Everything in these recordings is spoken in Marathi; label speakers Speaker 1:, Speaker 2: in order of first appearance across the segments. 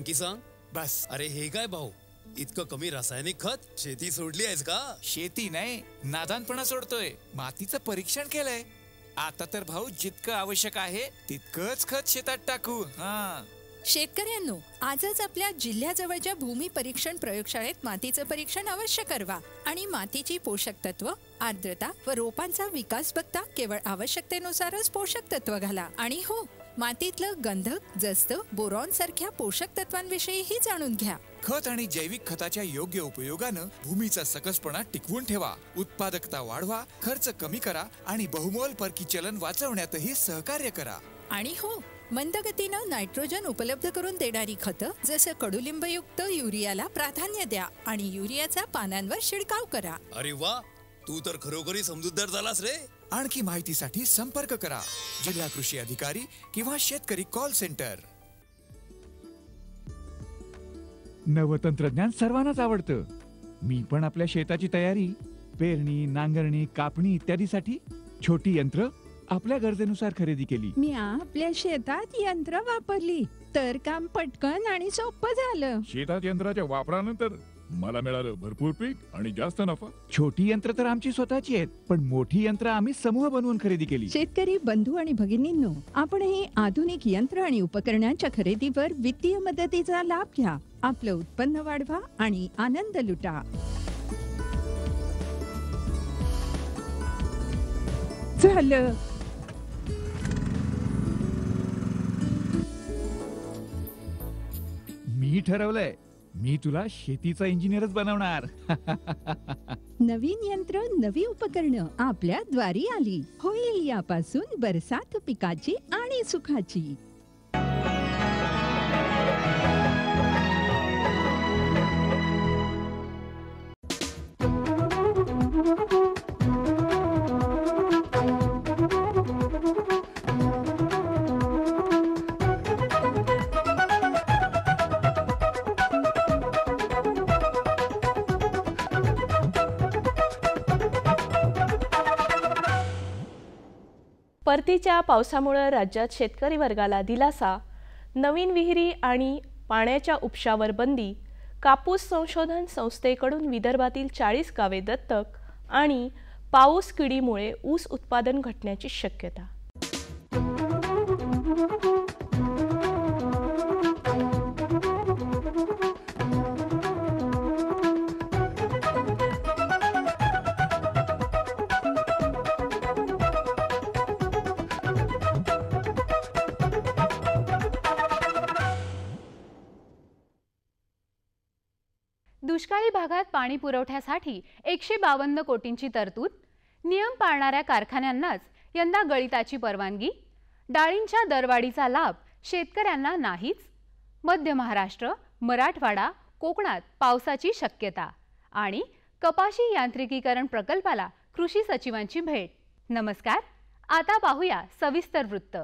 Speaker 1: आणखी सांग.
Speaker 2: बस.
Speaker 1: अरे हे काय भाऊ? इतकं कमी रासायनिक खत शेती सोडली आहेस का?
Speaker 2: शेती नाही नादानपणा सोडतोय. मातीचं परीक्षण केलंय. आता तर भाऊ जितकं आवश्यक आहे तितकंच खत शेतात टाकू. हा.
Speaker 3: शेतकऱ्यांनो आजच आपल्या जिल्ह्याजवळच्या भूमी परीक्षण प्रयोगशाळेत मातीचं परीक्षण अवश्य करवा आणि मातीची पोषक तत्व आर्द्रता व रोपांचा विकास बघता केवळ आवश्यकतेनुसारच पोषक तत्व घाला. आणि हो मातीतलं गंधक जस्त बोरॉन सारख्या पोषक तत्वांविषयीही जाणून घ्या.
Speaker 2: खत आणि जैविक खताच्या योग्य उपयोगानं भूमीचा सकसपणा टिकवून ठेवा उत्पादकता वाढवा खर्च कमी करा आणि बहुमोल परकी चलन वाचवण्यातही सहकार्य करा.
Speaker 3: आणि हो मंदगतीनं नायट्रोजन उपलब्ध करून देणारी खतं जसं कडुलिंबयुक्त युरियाला प्राधान्य द्या आणि युरियाचा पानांवर शिडकाव करा.
Speaker 1: अरे वा तू तर खरोखरी समजूतदार झालास रे.
Speaker 2: आणखी माहितीसाठी संपर्क करा. जिल्हा कृषी अधिकारी किंवा शेतकरी कॉल सेंटर
Speaker 4: नवतंत्रज्ञान सर्वांनाच आवडतं. मी पण आपल्या शेताची तयारी. पेरणी नांगरणी कापणी इत्यादीसाठी छोटी यंत्र आपल्या गरजेनुसार खरेदी केली.
Speaker 5: मी आपल्या शेतात यंत्र वापरली. तर काम पटकन आणि सोपं झालं.
Speaker 6: शेतात यंत्राच्या वापरानंतर मला मिळालं भरपूर पीक आणि जास्त नफा.
Speaker 4: छोटी यंत्र तर आमची स्वतःची आहेत पण मोठी यंत्र आम्ही समूह बनवून खरेदी केली.
Speaker 5: शेतकरी बंधू आणि भगिनींनो आपणही आधुनिक यंत्र आणि उपकरणांच्या खरेदीवर वित्तीय मदतीचा लाभ घ्या. आपलं उत्पन्न वाढवा आणि आनंद लुटा. झालं.
Speaker 4: मी ठरवलंय मी तुला शेतीचा इंजिनियरच बनवणार.
Speaker 5: नवीन यंत्र नवी उपकरणं आपल्या द्वारी आली. होईल यापासून बरसात पिकाची आणि सुखाची.
Speaker 7: परतीच्या पावसामुळं राज्यात शेतकरी वर्गाला दिलासा नवीन विहिरी आणि पाण्याच्या उपशावर बंदी कापूस संशोधन संस्थेकडून विदर्भातील चाळीस गावे दत्तक आणि पाऊस किडीमुळे ऊस उत्पादन घटण्याची शक्यता.
Speaker 8: पाणी पुरवठ्यासाठी एकशे बावन्न कोटींची तरतूद नियम पाळणाऱ्या कारखान्यांनाच यंदा गळिताची परवानगी डाळींच्या दरवाढीचा लाभ शेतकऱ्यांना नाहीच. मध्य महाराष्ट्र मराठवाडा कोकणात पावसाची शक्यता आणि कपाशी यांत्रिकीकरण प्रकल्पाला कृषी सचिवांची भेट. नमस्कार आता पाहूया सविस्तर वृत्त.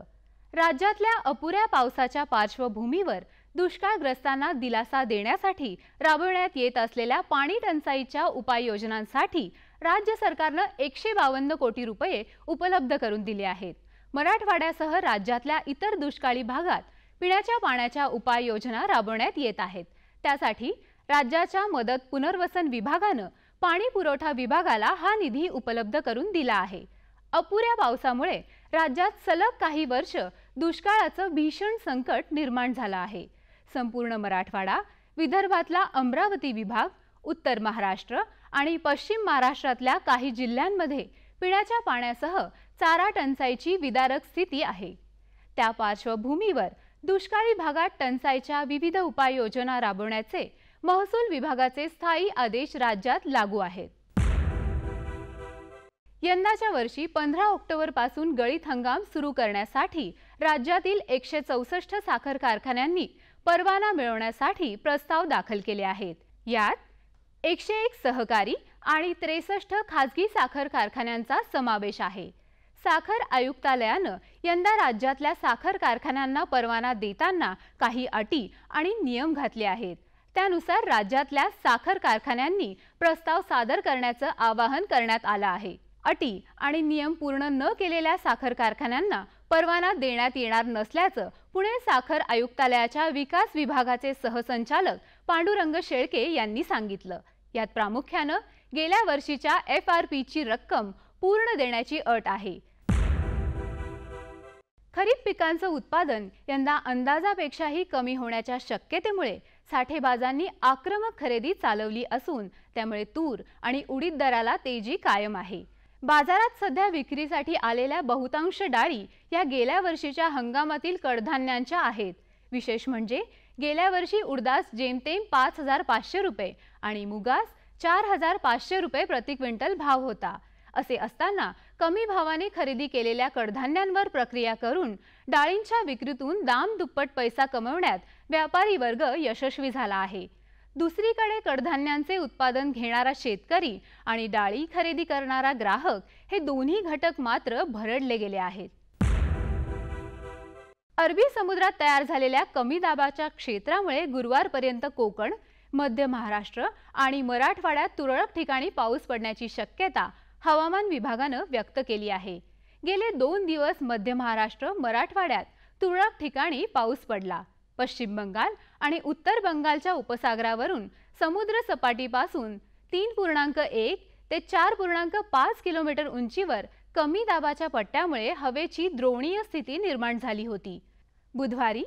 Speaker 8: राज्यातल्या अपुऱ्या पावसाच्या पार्श्वभूमीवर दुष्काळग्रस्तांना दिलासा देण्यासाठी राबवण्यात येत असलेल्या पाणी टंचाईच्या उपाययोजनांसाठी राज्य सरकारनं एकशे बावन्न कोटी रुपये उपलब्ध करून दिले आहेत. मराठवाड्यासह राज्यातल्या इतर दुष्काळी भागात पिण्याच्या पाण्याच्या उपाययोजना राबवण्यात येत आहेत. त्यासाठी राज्याच्या मदत पुनर्वसन विभागानं पाणी पुरवठा विभागाला हा निधी उपलब्ध करून दिला आहे. अपुऱ्या पावसामुळे राज्यात सलग काही वर्ष दुष्काळाचं भीषण संकट निर्माण झालं आहे. संपूर्ण मराठवाडा विदर्भातला अमरावती विभाग उत्तर महाराष्ट्र आणि पश्चिम महाराष्ट्रातल्या काही जिल्ह्यांमध्ये पिण्याच्या पाण्यासह चारा टंचाईची विदारक स्थिती आहे. त्या पार्श्वभूमीवर दुष्काळी भागात टंचाईच्या विविध उपाययोजना राबवण्याचे महसूल विभागाचे स्थायी आदेश राज्यात लागू आहेत. यंदाच्या वर्षी पंधरा ऑक्टोबरपासून गळीत हंगाम सुरू करण्यासाठी राज्यातील एकशे चौसष्ट साखर कारखान्यांनी परवाना मिळवण्यासाठी प्रस्ताव दाखल केले आहेत. यात एकशे एक सहकारी आणि त्रेसष्ट खासगी साखर कारखान्यांचा समावेश आहे. साखर आयुक्तालयानं यंदा राज्यातल्या साखर कारखान्यांना परवाना देताना काही अटी आणि नियम घातले आहेत. त्यानुसार राज्यातल्या साखर कारखान्यांनी प्रस्ताव सादर करण्याचं आवाहन करण्यात आलं आहे. अटी आणि नियम पूर्ण न केलेल्या साखर कारखान्यांना परवाना देण्यात येणार नसल्याचं पुणे साखर आयुक्तालयाच्या विकास विभागाचे सहसंचालक पांडुरंग शेळके यांनी सांगितलं. यात प्रामुख्यानं गेल्या वर्षीच्या एफ आर पीची रक्कम पूर्ण देण्याची अट आहे. खरीप पिकांचं उत्पादन यंदा अंदाजापेक्षाही कमी होण्याच्या शक्यतेमुळे साठेबाजांनी आक्रमक खरेदी चालवली असून त्यामुळे तूर आणि उडीद दराला तेजी कायम आहे. बाजारात सध्या विक्रीसाठी आलेल्या बहुतांश डाळी या गेल्या वर्षीच्या हंगामातील कडधान्यांच्या आहेत. विशेष म्हणजे गेल्या वर्षी उडदास जेमतेम पाच हजार पाचशे रुपये आणि मुगास चार हजार पाचशे रुपये प्रति क्विंटल भाव होता. असे असताना कमी भावाने खरेदी केलेल्या कडधान्यांवर प्रक्रिया करून डाळींच्या विक्रीतून दाम दुप्पट पैसा कमवण्यात व्यापारी वर्ग यशस्वी झाला आहे. दुसरीकडे कडधान्यांचे उत्पादन घेणारा शेतकरी आणि डाळी खरेदी करणारा ग्राहक हे दोन्ही घटक मात्र भरडले गेले आहेत. अरबी समुद्रात तयार झालेल्या कमी दाबाच्या क्षेत्रामुळे गुरुवारपर्यंत कोकण मध्य महाराष्ट्र आणि मराठवाड्यात तुरळक ठिकाणी पाऊस पडण्याची शक्यता हवामान विभागानं व्यक्त केली आहे. गेले दोन दिवस मध्य महाराष्ट्र मराठवाड्यात तुरळक ठिकाणी पाऊस पडला. पश्चिम बंगाल आणि उत्तर बंगालच्या उपसागरावरून समुद्र सपाटीपासून तीन पूर्णांक एक ते चार पूर्णांक पाच किलोमीटर उंचीवर कमी दाबाच्या पट्ट्यामुळे हवेची द्रोणीय स्थिती निर्माण झाली होती. बुधवारी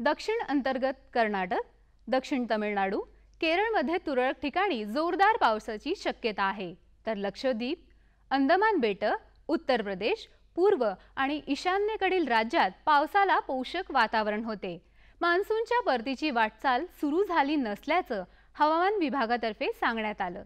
Speaker 8: दक्षिण अंतर्गत कर्नाटक दक्षिण तमिळनाडू केरळमध्ये तुरळक ठिकाणी जोरदार पावसाची शक्यता आहे. तर लक्षद्वीप अंदमान बेटं उत्तर प्रदेश पूर्व आणि ईशान्येकडील राज्यात पावसाला पोषक वातावरण होते. मान्सूनच्या परतीची वाटचाल सुरू झाली नसल्याचं हवामान विभागातर्फे सांगण्यात आलं.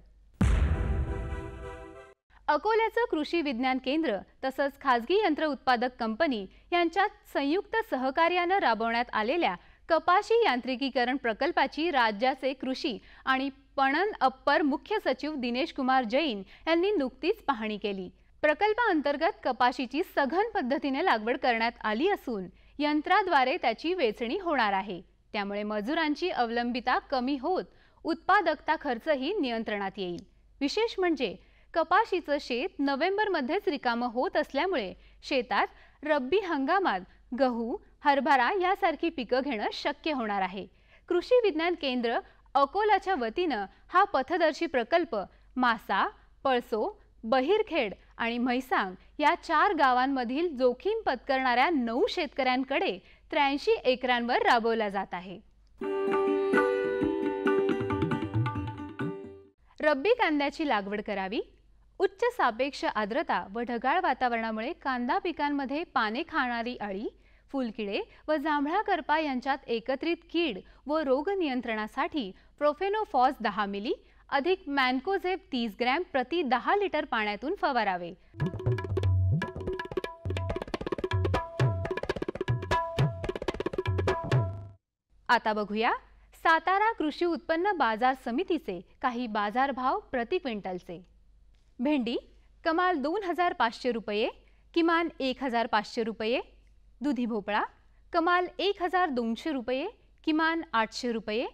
Speaker 8: अकोल्याचं कृषी विज्ञान केंद्र तसंच खाजगी यंत्र उत्पादक कंपनी यांच्यात संयुक्त सहकार्यानं राबवण्यात आलेल्या कपाशी यांत्रिकीकरण प्रकल्पाची राज्याचे कृषी आणि पणन अप्पर मुख्य सचिव दिनेश कुमार जैन यांनी नुकतीच पाहणी केली. प्रकल्पाअंतर्गत कपाशीची सघन पद्धतीने लागवड करण्यात आली असून यंत्राद्वारे त्याची वेचणी होणार आहे. त्यामुळे मजुरांची अवलंबिता कमी होत उत्पादकता खर्चही नियंत्रणात येईल. विशेष म्हणजे कपाशीचं शेत नोव्हेंबरमध्येच रिकामं होत असल्यामुळे शेतात रब्बी हंगामात गहू हरभरा यासारखी पिकं घेणं शक्य होणार आहे. कृषी विज्ञान केंद्र अकोलाच्या वतीनं हा पथदर्शी प्रकल्प मासा पळसो बहिरखेड आणि म्हैसांग या चार गावांमधील जोखीम पत्करणाऱ्या नऊ शेतकऱ्यांकडे त्र्याऐंशी एकरांवर राबवला जात आहे. रब्बी कांद्याची लागवड करावी उच्च सापेक्ष आर्द्रता व ढगाळ वातावरणामुळे कांदा पिकांमध्ये पाने खाणारी अळी फुलकिडे व जांभळा करपा यांच्यात एकत्रित कीड व रोग नियंत्रणासाठी प्रोफेनोफॉस दहा मिली अधिक मॅन्कोझेब तीस ग्रॅम प्रति दहा लिटर पाण्यातून फवारावे. आता बघूया सातारा कृषी उत्पन्न बाजार समितीचे काही बाजारभाव प्रति क्विंटलचे. भेंडी कमाल दोन हजार पाचशे रुपये किमान एक हजार पाचशे रुपये. दुधी भोपळा कमाल एक हजार दोनशे रुपये किमान आठशे रुपये.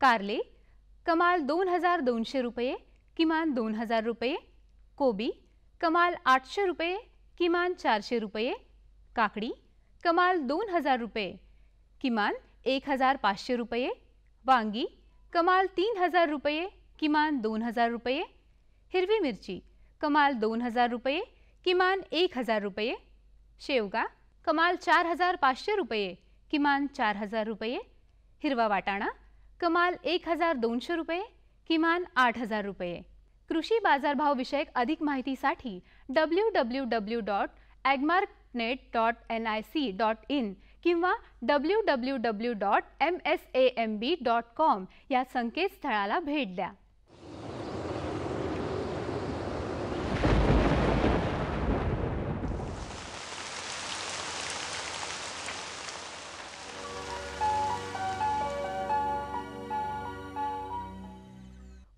Speaker 8: कारले कमाल दोन हजार दोनशे रुपये किमान दोन हजार रुपये. कोबी कमाल आठशे रुपये किमान चारशे रुपये. काकडी कमाल दोन हजार रुपये किमान एक हजार पाचशे रुपये. वांगी कमाल तीन हजार रुपये किमान दोन हजार रुपये. हिरवी मिरची कमाल दोन हजार रुपये किमान एक हजार रुपये. शेवगा कमाल चार हजार पाचशे रुपये किमान चार हजार रुपये. हिरवा वाटाणा कमाल एक हजार दोनशे रुपये किमान आठ हजार रुपये. कृषी बाजारभाव विषयक अधिक माहितीसाठी W W W dot Agmark net dot N I C dot in किंवा W W W dot M S A M B dot com या संकेतस्थळाला भेट द्या.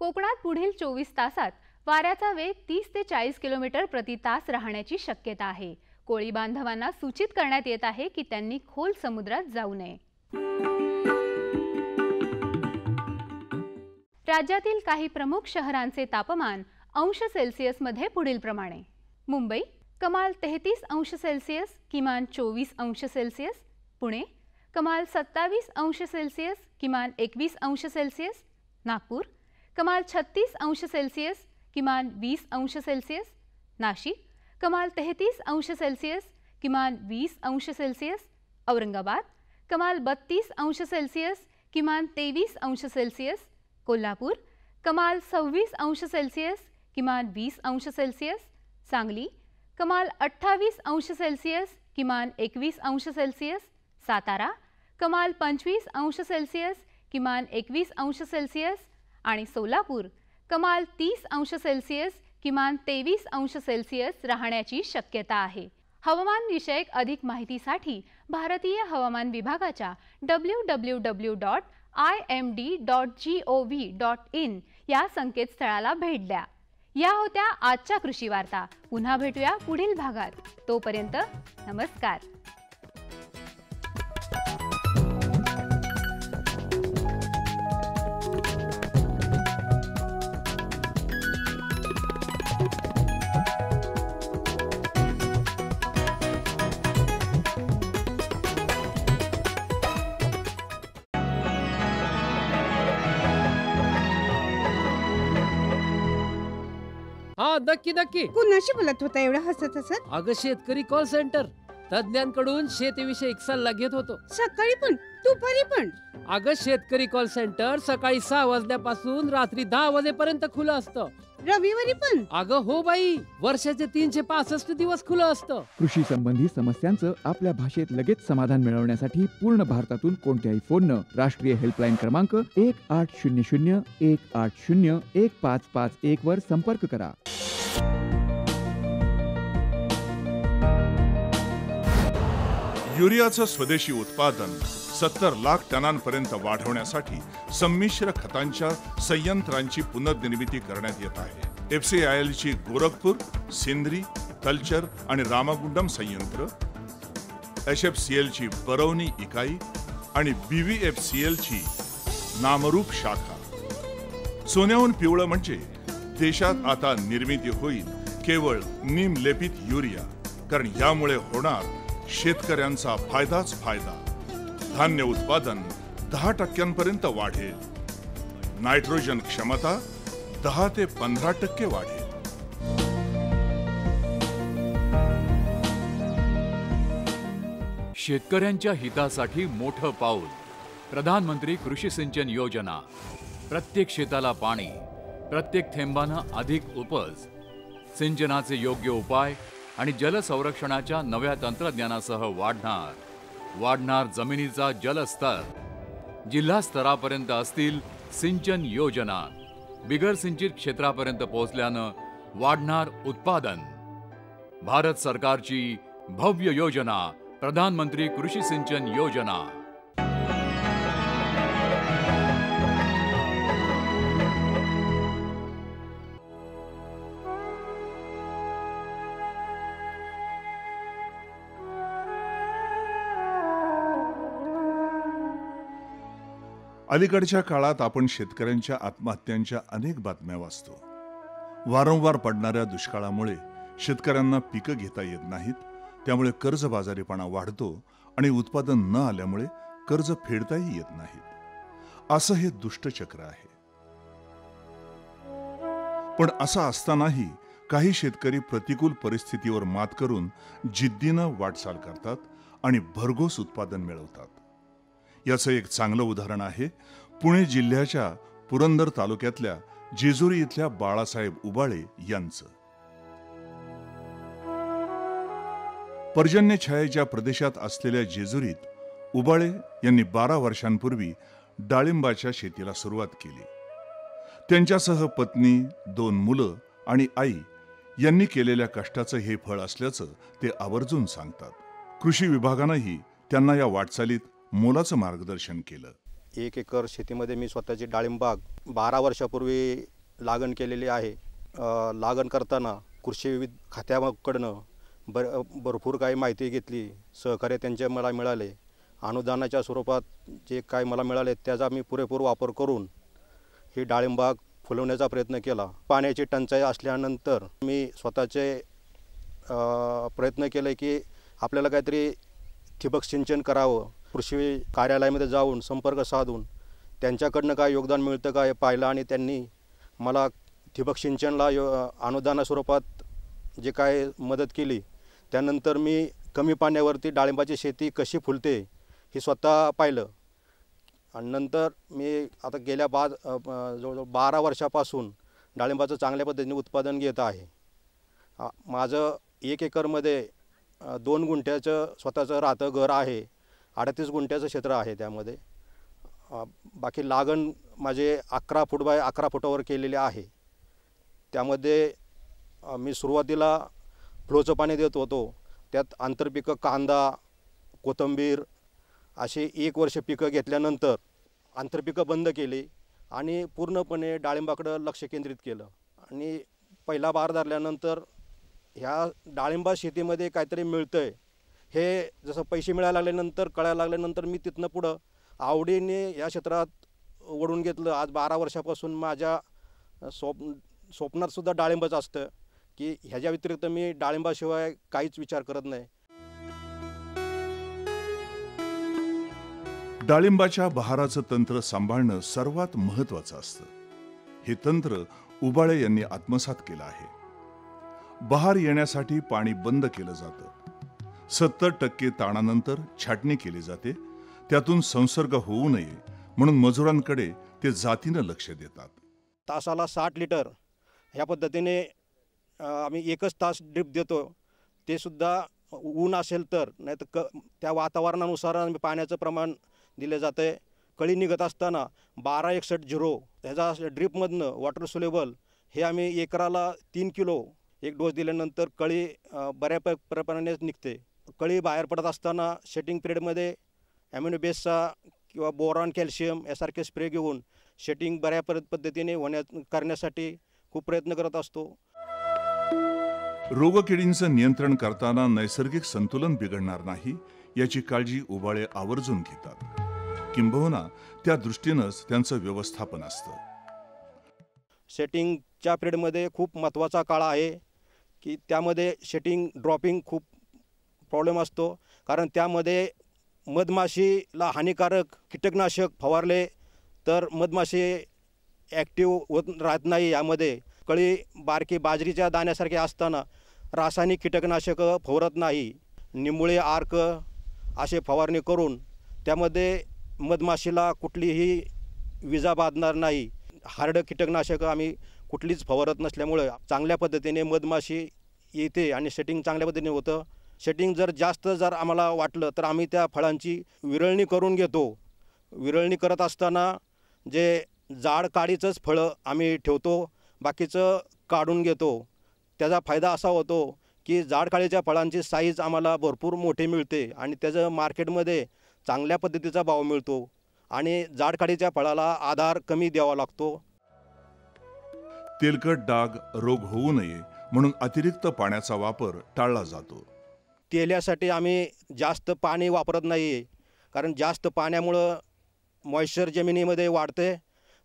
Speaker 8: कोकणात पुढील चोवीस तासात वाऱ्याचा वेग तीस ते चाळीस किलोमीटर प्रति तास राहण्याची शक्यता आहे. कोळी बांधवांना सूचित करण्यात येत आहे की त्यांनी खोल समुद्रात जाऊ नये. राज्यातील काही प्रमुख शहरांचे तापमान अंश सेल्सिअसमध्ये पुढील प्रमाणे. मुंबई कमाल तेहतीस अंश सेल्सिअस किमान चोवीस अंश सेल्सिअस. पुणे कमाल सत्तावीस अंश सेल्सिअस किमान एकवीस अंश सेल्सिअस. नागपूर कमाल छत्तीस अंश सेल्सिअस किमान वीस अंश सेल्सिअस नाशिक कमाल तेहतीस अंश सेल्सिअस किमान वीस अंश सेल्सिअस औरंगाबाद कमाल बत्तीस अंश सेल्सिअस किमान तेवीस अंश सेल्सिअस कोल्हापूर कमाल सव्वीस अंश सेल्सिअस किमान वीस अंश सेल्सिअस सांगली कमाल अठ्ठावीस अंश सेल्सिअस किमान एकवीस अंश सेल्सिअस सातारा कमाल पंचवीस अंश सेल्सिअस किमान एकवीस अंश सेल्सिअस आणि सोलापूर कमाल तीस अंश सेल्सिअस किमान तेवीस अंश सेल्सिअस राहण्याची शक्यता आहे. हवामान विषयक अधिक माहितीसाठी भारतीय हवामान विभागाच्या W W W dot I M D dot G O V dot in या संकेतस्थळाला भेट द्या. या होत्या आजच्या कृषी वार्ता पुन्हा भेटूया पुढील भागात. तोपर्यंत नमस्कार.
Speaker 9: नक्की नक्की.
Speaker 10: कुणाशी बोलत होता एवढं हसत हसत?
Speaker 9: अगं शेतकरी कॉल सेंटर तज्ञांकडून शेतीविषयी सल्ला घेत होतो.
Speaker 10: सकाळी पण? दुपारी पण?
Speaker 9: अगं शेतकरी कॉल सेंटर सकाळी सहा वाजल्यापासून रात्री दहा वाजेपर्यंत खुलं असतं.
Speaker 10: रविवारी पण?
Speaker 9: अगं हो बाई वर्षाचे तीनशे पासष्ट दिवस खुलं असतं.
Speaker 4: कृषी संबंधी समस्यांचं आपल्या भाषेत लगेच समाधान मिळवण्यासाठी पूर्ण भारतातून कोणत्याही फोननं राष्ट्रीय हेल्पलाईन क्रमांक एक आठ शून्य शून्य एक आठ शून्य एक पाच पाच एक वर संपर्क करा.
Speaker 11: युरियाचं स्वदेशी उत्पादन सत्तर लाख टनांपर्यंत वाढवण्यासाठी संमिश्र खतांच्या संयंत्रांची पुनर्निर्मिती करण्यात येत आहे. एफ सी आय ची गोरखपूर सिंद्री कल्चर आणि रामागुंडम संयंत्र एच एफ सी ची बरवणी इकाई आणि बी व्ही एफ सी ची नामरूप शाखा. सोन्याहून पिवळं म्हणजे देशात आता निर्मिती होईल केवळ निमलेपित युरिया कारण यामुळे होणार शेतकऱ्यांचा फायदाच फायदा. धान्य उत्पादन दहा टक्क्यांपर्यंत वाढेल. नायट्रोजन क्षमता दहा ते पंधरा टक्के वाढेल.
Speaker 12: शेतकऱ्यांच्या हितासाठी मोठं पाऊल. प्रधानमंत्री कृषी सिंचन योजना. प्रत्येक शेताला पाणी प्रत्येक थेंबानं अधिक उपज. सिंचनाचे योग्य उपाय आणि जलसंरक्षणाच्या नव्या तंत्रज्ञानासह वाढणार. वाढणार जमिनीचा जलस्तर. जिल्हा स्तरापर्यंत असतील सिंचन योजना. बिगर सिंचित क्षेत्रापर्यंत पोहोचल्यानं वाढणार उत्पादन. भारत सरकारची भव्य योजना प्रधानमंत्री कृषी सिंचन योजना.
Speaker 11: अलीकडच्या काळात आपण शेतकऱ्यांच्या आत्महत्यांच्या अनेक बातम्या वाचतो. वारंवार पडणाऱ्या दुष्काळामुळे शेतकऱ्यांना पिकं घेता येत नाहीत त्यामुळे कर्जबाजारीपणा वाढतो आणि उत्पादन न आल्यामुळे कर्ज फेडताही येत नाहीत. असं हे दुष्टचक्र आहे. पण असं असतानाही काही शेतकरी प्रतिकूल परिस्थितीवर मात करून जिद्दीनं वाटचाल करतात आणि भरघोस उत्पादन मिळवतात. याचं एक चांगलं उदाहरण आहे. पुणे जिल्ह्याच्या पुरंदर तालुक्यातल्या जेजुरी इथल्या बाळासाहेब उबाळे यांचं. पर्जन्य छायेच्या प्रदेशात असलेल्या जेजुरीत उबाळे यांनी बारा वर्षांपूर्वी डाळिंबाच्या शेतीला सुरुवात केली. त्यांच्यासह पत्नी दोन मुलं आणि आई यांनी केलेल्या कष्टाचं हे फळ असल्याचं ते आवर्जून सांगतात. कृषी विभागानंही त्यांना या वाटचालीत मोलाचं मार्गदर्शन केलं.
Speaker 13: एक एकर शेतीमध्ये मी स्वतःची डाळिंबाग बारा वर्षापूर्वी लागण केलेली आहे. लागण करताना कृषी विविध खात्याकडनं बर भरपूर काही माहिती घेतली. सहकार्य त्यांचे मला मिळाले. अनुदानाच्या स्वरूपात जे काय मला मिळाले त्याचा मी पुरेपूर वापर करून ही डाळिंबाग फुलवण्याचा प्रयत्न केला. पाण्याची टंचाई असल्यानंतर मी स्वतःचे प्रयत्न केले की आपल्याला काहीतरी ठिबक सिंचन करावं. कृषी कार्यालयामध्ये जाऊन संपर्क साधून त्यांच्याकडनं काय योगदान मिळतं का हे पाहिलं आणि त्यांनी मला ठिबक सिंचनला यो अनुदाना स्वरूपात जे काय मदत केली त्यानंतर मी कमी पाण्यावरती डाळिंबाची शेती कशी फुलते हे स्वतः पाहिलं. आणि नंतर मी आता गेल्या बाद जवळजवळ बारा वर्षापासून डाळिंबाचं चांगल्या पद्धतीने उत्पादन घेत आहे. माझं एक एकरमध्ये दोन गुंठ्याचं स्वतःचं राहतं घर आहे. अडतीस गुंठ्याचं क्षेत्र आहे त्यामध्ये. बाकी लागण माझे अकरा फूट बाय अकरा फुटावर केलेले आहे. त्यामध्ये मी सुरुवातीला फ्लोचं पाणी देत होतो. त्यात आंतरपिकं कांदा कोथिंबीर अशी एक वर्ष पिकं घेतल्यानंतर आंतरपिकं बंद केली आणि पूर्णपणे डाळिंबाकडं लक्ष केंद्रित केलं. आणि पहिला बार धरल्यानंतर ह्या डाळिंबा शेतीमध्ये काहीतरी मिळतं आहे हे जसं पैसे मिळायला लागल्यानंतर कळायला लागल्यानंतर मी तिथनं पुढं आवडीने या क्षेत्रात ओढून घेतलं. आज बारा वर्षापासून माझ्या स्वप् स्वप्नातसुद्धा डाळिंबाचं असतं की ह्याच्या व्यतिरिक्त मी डाळिंबाशिवाय काहीच विचार करत नाही.
Speaker 11: डाळिंबाच्या बहाराचं तंत्र सांभाळणं सर्वात महत्वाचं असतं. हे तंत्र उबाळे यांनी आत्मसात केलं आहे. बहार येण्यासाठी पाणी बंद केलं जातं. सत्तर टक्के ताणानंतर छाटणी केली जाते. त्यातून संसर्ग होऊ नये म्हणून मजुरांकडे ते जातीनं लक्ष देतात.
Speaker 13: तासाला साठ लिटर ह्या पद्धतीने आम्ही एकच तास ड्रिप देतो. ते सुद्धा ऊन असेल तर नाही तर क त्या वातावरणानुसार आम्ही पाण्याचं प्रमाण दिलं जातं आहे कळी निघत असताना बारा एकसष्ट झिरो ह्याचा ड्रिपमधनं वॉटर सुलेबल हे आम्ही एकराला तीन किलो एक डोस दिल्यानंतर कळी बऱ्या प्रमाणे निघते. कळी बाहेर पडत असताना शेटिंग पिरियडमध्ये ॲम्युनो बेसचा किंवा बोरॉन कॅल्शियम यासारखे स्प्रे घेऊन शेटिंग बऱ्या पद पद्धतीने होण्या करण्यासाठी खूप प्रयत्न करत असतो.
Speaker 11: रोगकिडींचं नियंत्रण करताना नैसर्गिक संतुलन बिघडणार नाही याची काळजी उबाळे आवर्जून घेतात. किंबहुना त्या दृष्टीनंच त्यांचं व्यवस्थापन असतं.
Speaker 13: शेटिंगच्या पिरियडमध्ये खूप महत्त्वाचा काळ आहे की त्यामध्ये शेटिंग ड्रॉपिंग खूप प्रॉब्लेम असतो. कारण त्यामध्ये मधमाशीला हानिकारक कीटकनाशक फवारले तर मधमाशी ॲक्टिव्ह होत राहत नाही यामध्ये. कळी बारकी बाजरीच्या दाण्यासारखे असताना रासायनिक कीटकनाशकं फवारत नाही. निंबुळे आर्क असे फवारणी करून त्यामध्ये मधमाशीला कुठलीही विजा बाधणार नाही. हार्ड कीटकनाशकं आम्ही कुठलीच फवारत नसल्यामुळं चांगल्या पद्धतीने मधमाशी येते आणि सेटिंग चांगल्या पद्धतीने होतं. शेटिंग जर जास्त जर आम्हाला वाटलं तर आम्ही त्या फळांची विरळणी करून घेतो. विरळणी करत असताना जे जाड काडीचंच फळं आम्ही ठेवतो बाकीचं काढून घेतो. त्याचा फायदा असा होतो की जाड काळीच्या फळांची साईज आम्हाला भरपूर मोठी मिळते आणि त्याचं मार्केटमध्ये चांगल्या पद्धतीचा भाव मिळतो आणि जाड काळीच्या फळाला आधार कमी द्यावा लागतो.
Speaker 11: तेलकट डाग रोग होऊ नये म्हणून अतिरिक्त पाण्याचा वापर टाळला जातो.
Speaker 13: तेल्यासाठी आम्ही जास्त पाणी वापरत नाही. कारण जास्त पाण्यामुळं मॉइश्चर जमिनीमध्ये वाढते.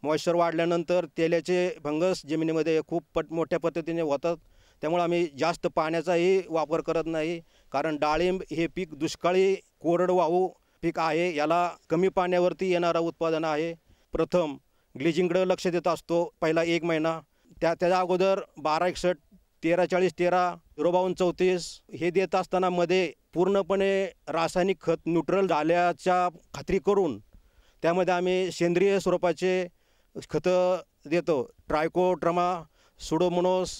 Speaker 13: मॉइश्चर वाढल्यानंतर तेलाचे फंगस जमिनीमध्ये खूप पट मोठ्या पद्धतीने होतात. त्यामुळे आम्ही जास्त पाण्याचाही वापर करत नाही. कारण डाळिंब हे पीक दुष्काळी कोरडवाहू पीक आहे. याला कमी पाण्यावरती येणारं उत्पादन आहे. प्रथम ग्लिजिंगकडं लक्ष देत असतो पहिला एक महिना. त्या त्याच्या अगोदर बारा एकसष्ट तेरा चाळीस तेरा झिरो बावन्न चौतीस हे देत असताना मध्ये पूर्णपणे रासायनिक खत न्यूट्रल झाल्याच्या खात्री करून त्यामध्ये आम्ही सेंद्रिय स्वरूपाचे खतं देतो. ट्रायकोट्रमा सुडोमोनोस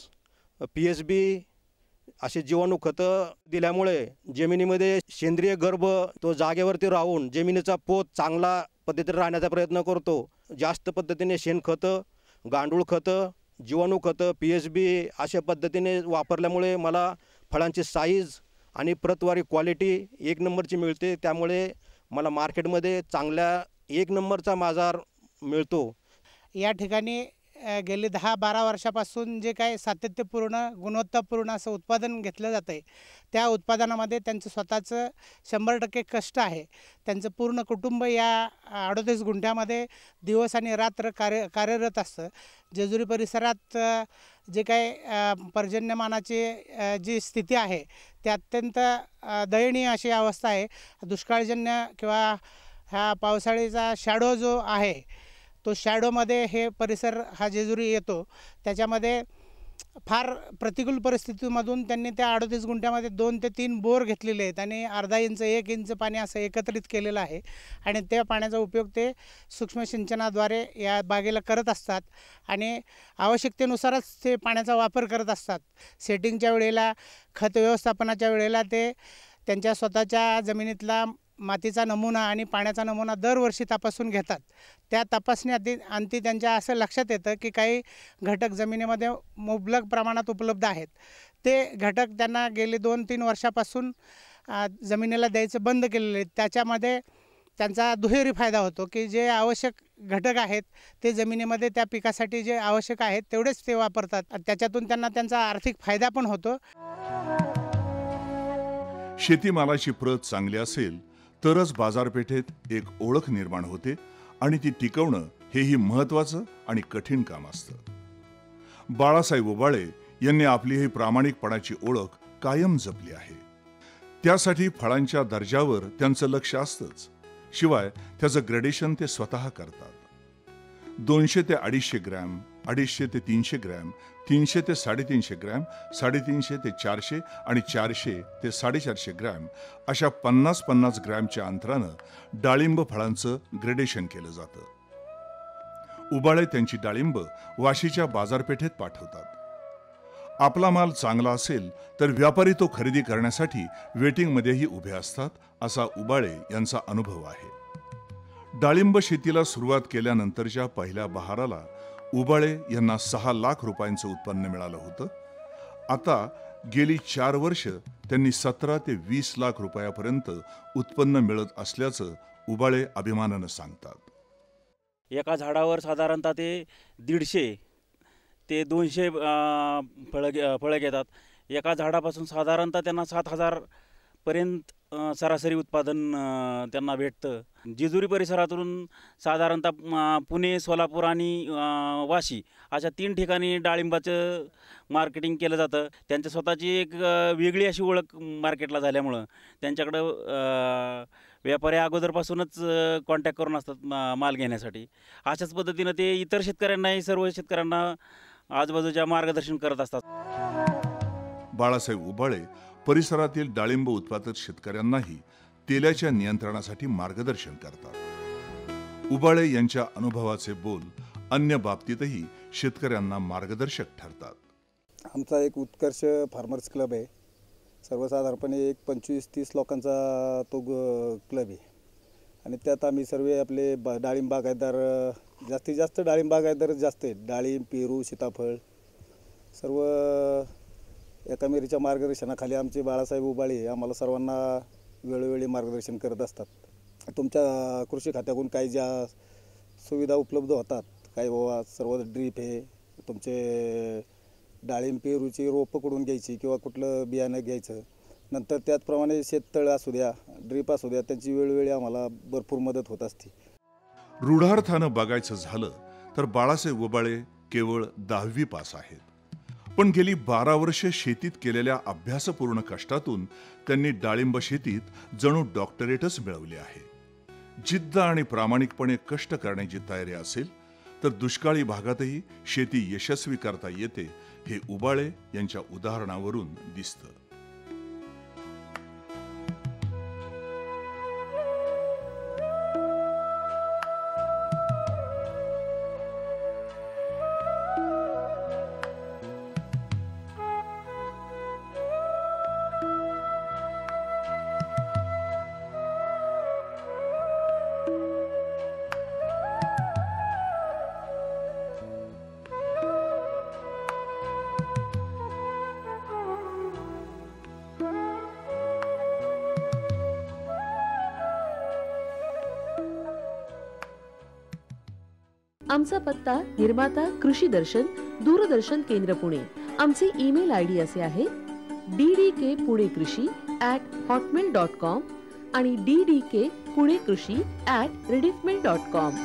Speaker 13: पी एस बी असे जीवाणू खतं दिल्यामुळे जमिनीमध्ये सेंद्रिय गर्भ तो जागेवरती राहून जमिनीचा पोत चांगला पद्धतीने राहण्याचा प्रयत्न करतो. जास्त पद्धतीने शेणखतं गांडूळ खतं जीवाणू खतं पी एच बी अशा पद्धतीने वापरल्यामुळे मला फळांची साईज आणि प्रतवारी क्वालिटी एक नंबरची मिळते. त्यामुळे मला मार्केटमध्ये चांगल्या एक नंबरचा बाजार मिळतो.
Speaker 14: या ठिकाणी गेली दहा बारा वर्षापासून जे काय सातत्यपूर्ण गुणवत्तापूर्ण असं उत्पादन घेतलं जातं आहे त्या उत्पादनामध्ये त्यांचं स्वतःचं शंभर टक्के कष्ट आहे. त्यांचं पूर्ण कुटुंब या अडोतीस गुंठ्यामध्ये दिवस आणि रात्र कार्य कार्यरत असतं. जेजुरी परिसरात जे काय पर्जन्यमानाची जी स्थिती आहे ती अत्यंत दयनीय अशी अवस्था आहे. दुष्काळजन्य किंवा ह्या पावसाळीचा शॅडो जो आहे तो शॅडोमध्ये हे परिसर हा जेजुरी येतो. त्याच्यामध्ये फार प्रतिकूल परिस्थितीमधून त्यांनी त्या अडतीस गुंठ्यामध्ये दोन ते तीन बोर घेतलेले आहेत आणि अर्धा इंच एक इंच पाणी असं एकत्रित केलेलं आहे आणि त्या पाण्याचा उपयोग ते सूक्ष्म सिंचनाद्वारे या बागेला करत असतात आणि आवश्यकतेनुसारच ते पाण्याचा वापर करत असतात. सेटिंगच्या वेळेला खत व्यवस्थापनाच्या वेळेला ते त्यांच्या स्वतःच्या जमिनीतला मातीचा नमुना आणि पाण्याचा नमुना दरवर्षी तपासून घेतात. त्या तपासणी अंती त्यांच्या असं लक्षात येतं की काही घटक जमिनीमध्ये मुबलक प्रमाणात उपलब्ध आहेत. ते घटक त्यांना गेले दोन तीन वर्षापासून जमिनीला द्यायचं बंद केलेले आहे त्याच्यामध्ये त्यांचा दुहेरी फायदा होतो की जे आवश्यक घटक आहेत ते जमिनीमध्ये त्या पिकासाठी जे आवश्यक आहेत तेवढेच ते वापरतात. त्याच्यातून त्यांना त्यांचा आर्थिक फायदा पण होतो.
Speaker 11: शेतीमालाची प्रत चांगली असेल तरच बाजारपेठेत एक ओळख निर्माण होते आणि ती टिकवणं हेही महत्वाचं आणि कठीण काम असतं. बाळासाहेब उबाळे यांनी आपली ही प्रामाणिकपणाची ओळख कायम जपली आहे. त्यासाठी फळांच्या दर्जावर त्यांचं लक्ष असतंच. शिवाय त्याचं ग्रेडेशन ते स्वतः करतात. दोनशे ते अडीचशे ग्रॅम अडीचशे ते तीनशे ग्रॅम तीनशे ते साडेतीनशे ग्रॅम साडेतीनशे ते चारशे आणि चारशे ते साडेचारशे ग्रॅम अशा पन्नास पन्नास ग्रॅमच्या अंतरानं डाळिंब फळांचं ग्रेडेशन केलं जातं. उबाळे त्यांची डाळिंब वाशीच्या बाजारपेठेत पाठवतात. आपला माल चांगला असेल तर व्यापारी तो खरेदी करण्यासाठी वेटिंगमध्येही उभे असतात असा उबाळे यांचा अनुभव आहे. डाळिंब शेतीला सुरुवात केल्यानंतरच्या पहिल्या बहाराला उबाळे यांना सहा लाख रुपयांचं उत्पन्न मिळालं होतं. आता गेली चार वर्ष त्यांनी सतरा ते वीस लाख रुपयापर्यंत उत्पन्न मिळत असल्याचं उबाळे अभिमानानं सांगतात.
Speaker 15: एका झाडावर साधारणतः ते दीडशे ते दोनशे फळं घे फळं घेतात. एका झाडापासून साधारणतः त्यांना सात हजार पर्यंत सरासरी उत्पादन त्यांना भेटतं. जेजुरी परिसरातून साधारणतः पुणे सोलापूर आणि वाशी अशा तीन ठिकाणी डाळिंबाचं मार्केटिंग केलं जातं. त्यांच्या स्वतःची एक वेगळी अशी ओळख मार्केटला झाल्यामुळं त्यांच्याकडं व्यापारी अगोदरपासूनच कॉन्टॅक्ट करून असतात मा- माल घेण्यासाठी. अशाच पद्धतीनं ते इतर शेतकऱ्यांनाही सर्व शेतकऱ्यांना आजूबाजूच्या मार्गदर्शन करत असतात.
Speaker 11: बाळासाहेब उबाळे परिसरातील डाळिंब उत्पादक शेतकऱ्यांनाही तेलाच्या नियंत्रणासाठी मार्गदर्शन करतात. उबाळे यांच्या अनुभवाचे बोल अन्य बाबतीतही शेतकऱ्यांना मार्गदर्शक ठरतात.
Speaker 16: आमचा एक उत्कर्ष फार्मर्स क्लब आहे. सर्वसाधारणपणे एक पंचवीस तीस लोकांचा तो ग क्लब आहे. आणि त्यात आम्ही सर्व आपले बा डाळिंब बागायतदार जास्तीत जास्त डाळिंब बागायतदार जास्त आहेत. डाळिंब पेरू सीताफळ सर्व एकामेरीच्या मार्गदर्शनाखाली आमचे बाळासाहेब उबाळे आम्हाला सर्वांना वेळोवेळी मार्गदर्शन करत असतात. तुमच्या कृषी खात्याकडून काही ज्या सुविधा उपलब्ध होतात काही बाबा सर्व ड्रीप हे तुमचे डाळिंब पेरूची रोपं कुठून घ्यायची किंवा कुठलं बियाणं घ्यायचं नंतर त्याचप्रमाणे शेततळ असू द्या ड्रीप असू द्या त्यांची वेळोवेळी आम्हाला भरपूर मदत होत असते.
Speaker 11: रूढार्थानं बघायचं झालं तर बाळासाहेब उबाळे केवळ दहावी पास आहेत. पण गेली बारा वर्ष शेतीत केलेल्या अभ्यासपूर्ण कष्टातून त्यांनी डाळिंब शेतीत जणू डॉक्टरेटच मिळवली आहे. जिद्द आणि प्रामाणिकपणे कष्ट करण्याची तयारी असेल तर दुष्काळी भागातही शेती यशस्वी करता येते हे उबाळे यांच्या उदाहरणावरून दिसतं.
Speaker 17: आमचा पत्ता निर्माता कृषी दर्शन दूरदर्शन केंद्र पुणे. आमचे ईमेल आय डी असे आहे डी डी के पुणे कृषी ॲट हॉटमेल डॉट कॉम आणि डी डी के पुणे कृषी ॲट रेडिफमेल डॉट कॉम